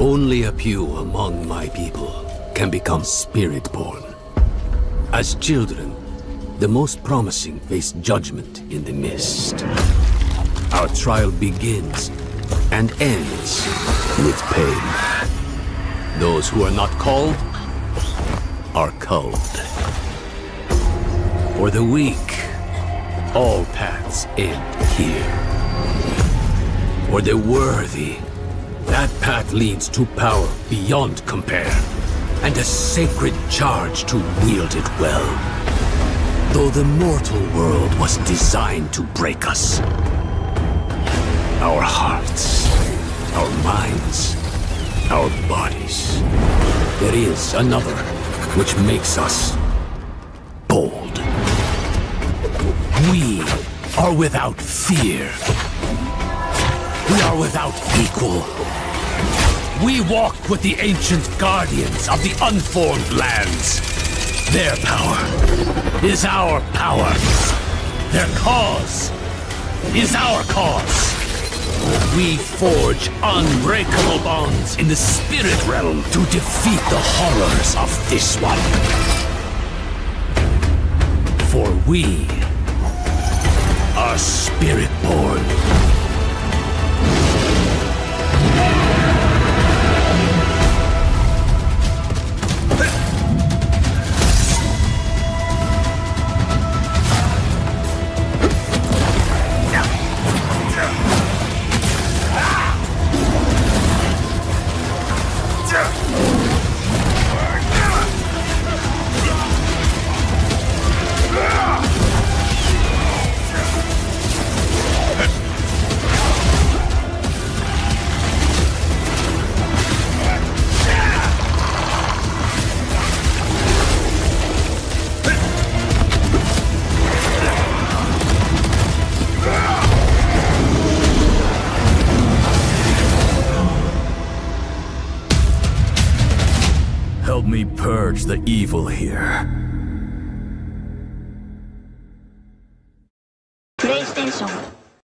Only a few among my people can become spirit-born. As children, the most promising face judgment in the mist. Our trial begins and ends with pain. Those who are not called are culled. For the weak, all paths end here. For the worthy, that path leads to power beyond compare, and a sacred charge to wield it well. Though the mortal world was designed to break us, our hearts, our minds, our bodies, there is another which makes us bold. We are without fear. We are without equal. We walk with the ancient guardians of the unformed lands. Their power is our power. Their cause is our cause. We forge unbreakable bonds in the spirit realm to defeat the horrors of this one. For we are spirit born. Help me purge the evil here. PlayStation